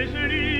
déjeuner